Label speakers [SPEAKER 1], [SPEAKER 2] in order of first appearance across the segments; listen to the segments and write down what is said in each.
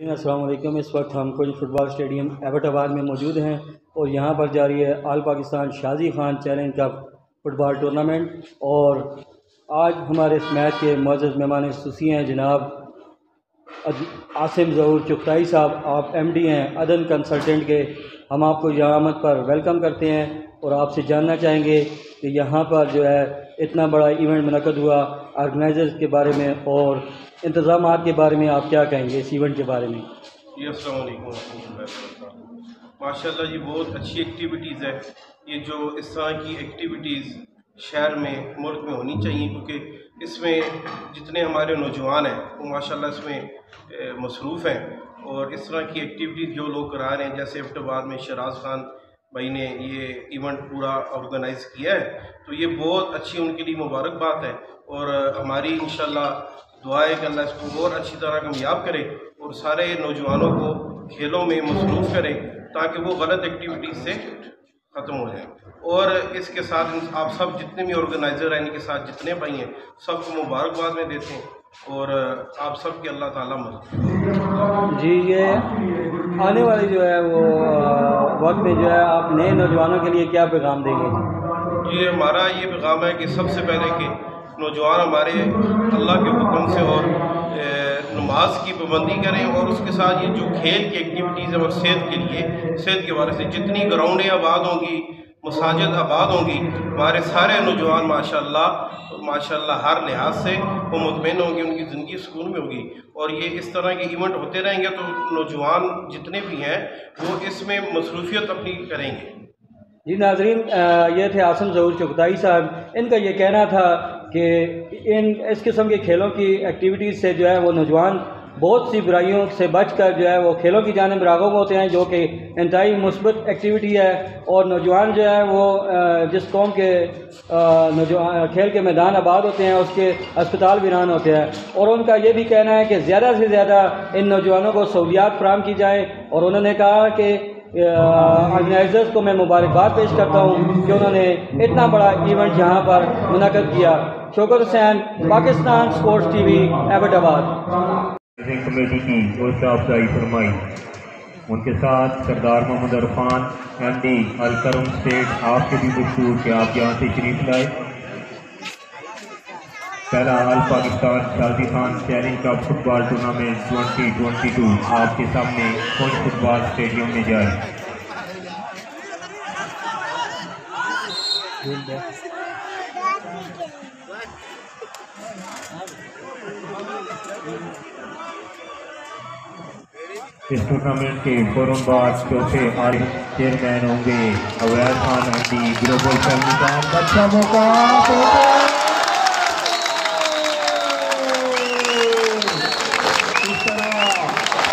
[SPEAKER 1] جی، السلام علیکم۔ اس وقت ہم کوئی فٹ بال اسٹیڈیم ایبٹ آباد میں موجود ہیں اور یہاں پر جاری ہے all Pakistan Shazi Khan challenge cup football tournament. اور آج ہمارے اس میچ کے معزز مہمان خصوصی ہیں جناب عاصم ظہور چختائی صاحب۔ آپ ایم ڈی ہیں، عدن کنسلٹنٹ کے۔ ہم آپ کو یہاں آمد پر ویلکم کرتے ہیں اور آپ سے جاننا چاہیں گے کہ یہاں پر جو ہے اتنا بڑا ایونٹ منعقد ہوا آرگنائزرز کے بارے میں اور انتظامات کے بارے میں آپ کیا کہیں گے؟ اس ایونٹ کے بارے میں۔
[SPEAKER 2] جی السلام علیکم ورحمۃ اللہ وبرکاتہ۔ ماشاء اللہ یہ جی، بہت اچھی ایکٹیویٹیز ہے یہ جو اس طرح کی ایکٹیویٹیز شہر میں، ملک میں ہونی چاہیے، کیونکہ اس میں جتنے ہمارے نوجوان ہیں، وہ ماشاء اللہ اس میں مصروف ہیں۔ اور اس طرح کی ایکٹیویٹیز جو لوگ کرا رہے ہیں، جیسے افٹ آباد میں شراز خان بھائی نے یہ ایونٹ پورا آرگنائز کیا ہے، تو یہ بہت اچھی ان کے لیے مبارک بات ہے۔ اور ہماری انشاءاللہ دعا ہے کہ اللہ اس کو اور اچھی طرح کامیاب کرے اور سارے نوجوانوں کو کھیلوں میں مصروف کرے تاکہ وہ غلط ایکٹیویٹیز سے ختم ہو جائیں۔ اور اس کے ساتھ آپ سب جتنے بھی آرگنائزر ہیں ان کے ساتھ جتنے بھائی ہیں سب کو مبارکباد میں دیتے ہیں۔ اور آپ سب کے اللہ تعالیٰ مدد
[SPEAKER 1] جی یہ آنے والی جو ہے وہ وقت میں جو ہے آپ نئے نوجوانوں کے لیے کیا پیغام دیں گے؟
[SPEAKER 2] جی ہمارا یہ پیغام ہے کہ سب سے پہلے کہ نوجوان ہمارے اللہ کے حکم سے اور نماز کی پابندی کریں اور اس کے ساتھ یہ جو کھیل کی ایکٹیویٹیز ہیں اور صحت کے لیے، صحت کے بارے سے جتنی گراؤنڈیں آباد ہوں گی، مساجد آباد ہوں گی، ہمارے سارے نوجوان ماشاء اللہ ماشاء اللہ ہر لحاظ سے وہ مطمئن ہوں گی ان کی زندگی سکون میں ہوگی۔ اور یہ اس طرح کے ایونٹ ہوتے رہیں گے تو نوجوان جتنے بھی ہیں، وہ اس میں مصروفیت اپنی کریں گے۔
[SPEAKER 1] جی ناظرین یہ تھے آسم ظہور چکتائی صاحب۔ ان کا یہ کہنا تھا کہ ان اس قسم کے کھیلوں کی ایکٹیویٹیز سے جو ہے وہ نوجوان بہت سی برائیوں سے بچ کر جو ہے وہ کھیلوں کی جانب راغب ہوتے ہیں، جو کہ انتہائی مثبت ایکٹیویٹی ہے۔ اور نوجوان جو ہے وہ جس قوم کے نوجوان، کھیل کے میدان آباد ہوتے ہیں، اس کے اسپتال ویران ہوتے ہیں۔ اور ان کا یہ بھی کہنا ہے کہ زیادہ سے زیادہ ان نوجوانوں کو سہولیات فراہم کی جائیں۔ اور انہوں نے کہا کہ آرگنائزرز کو میں مبارکباد پیش کرتا ہوں کہ انہوں نے اتنا بڑا ایونٹ یہاں پر منعقد کیا۔ Shocker Hussain Pakistan sports T V Abbottabad.
[SPEAKER 3] Committee کی حوصلہ افزائی فرمائی۔ ان کے ساتھ Sardar Muhammad Irfan M D Alkaram estate آپ کے بھی مشہور کہ آپ یہاں سے شریف لائے۔ پہلا حال پاکستان شازی خان چیلنج کا football tournament twenty twenty two. آپ کے سامنے کون فٹ بال اسٹیڈیم میں جائے؟ اس ٹورنامنٹ کے فوراً بعد چوتھے عارف چیئرمین ہوں گے اویر خان اینڈی گلوبل فیملی کا اچھا موقع اس طرح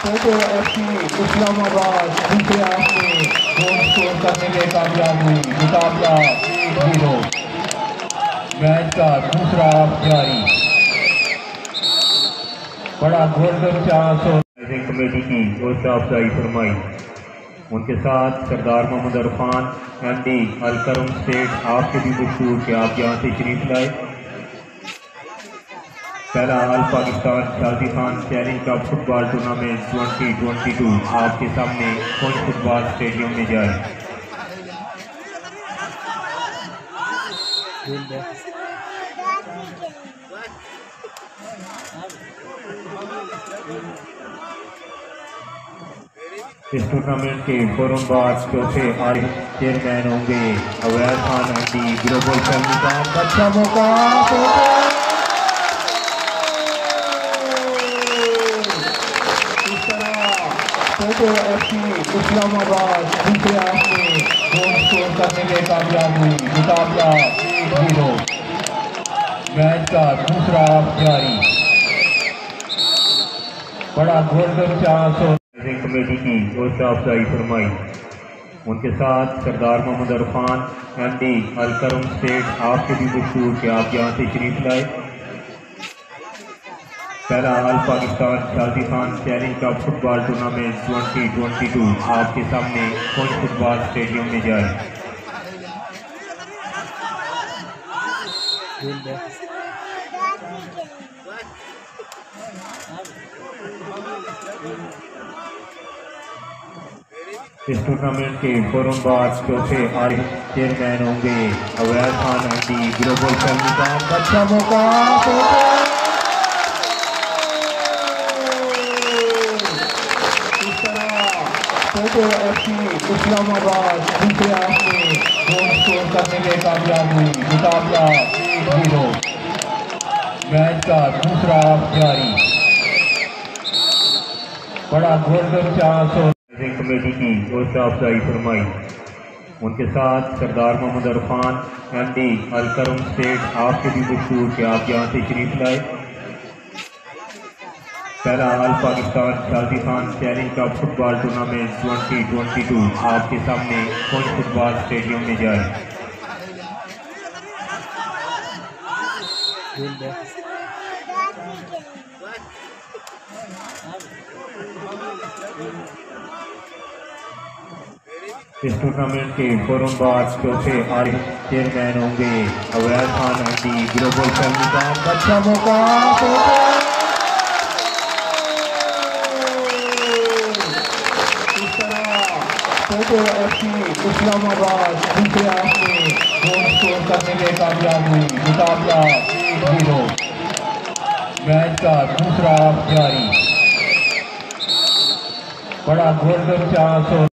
[SPEAKER 3] ٹوٹو ایف سی اسلام آباد، دوسرے آپ میں گول سکور کرنے میں کامیاب ہوئی مقابلہ ایک زیرو۔ میچ کا دوسرا جاری بڑا گولڈن چانس ہو کمیٹی کی حوصلہ افزائی فرمائی ان کے ساتھ Sardar Muhammad Irfan M D Alkaram estate آپ کے بھی مشہور کہ آپ یہاں سے شریف لائے پہلا حال پاکستان شازی خان چیلنج کا football tournament twenty twenty two آپ کے سامنے کون فٹ بال اسٹیڈیم میں جائے اس ٹورنامنٹ کے فوراً بعد چوتھے عارف چیئرمین ہوں گے اویر خان اینڈی گلوبل فیملی کا اچھا موقع. اس طرح ٹوٹو ایف سی اسلام آباد، دوسرے آپ میں گول کرنے کامیاب ہوئی مقابلہ ایک زیرو. میچ کا دوسرا جاری بڑا گولڈن چانس ہو کمیٹی کی حوصلہ افزائی فرمائی ان کے ساتھ Sardar Muhammad Irfan M D Alkaram estate آپ کے بھی مشہور کہ آپ یہاں سے شریف لائے پہلا حال پاکستان شازی خان چیلنج کا football tournament twenty twenty two آپ کے سامنے کون فٹ بال اسٹیڈیم میں جائے اس ٹورنامنٹ کے فوراً بعد چوتھے عارف چیئرمین ہوں گے اویس خان اینڈی گلوبل فیملی کا اچھا موقع اس طرح ٹوٹو ایف سی اسلام آباد، دوسرے ہاتھ میں گول سکور کرنے میں کامیاب ہوئی مقابلہ ایک زیرو۔ میچ کا دوسرا ہاف جاری بڑا گولڈن چانس اور کمیٹی کی حوصلہ افزائی فرمائی ان کے ساتھ Sardar Muhammad Irfan M D Alkaram estate آپ کے بھی مشہور کہ آپ یہاں سے شریف لائے پہلا حال پاکستان شازی خان چیلنج کا football tournament twenty twenty two آپ کے سامنے کون فٹ بال اسٹیڈیم میں جائے اس ٹورنامنٹ کے فوراً بعد چوتھے عارف چیئرمین ہوں گے اویس خان اینڈی گلوبل فیملی کا اچھا موقع اسلام آباد دوسرے ہاتھ میں گول سکور کرنے میں کامیاب ہوئی مقابلہ ایک زیرو میچ کا دوسرا جاری بڑا گولڈن چانس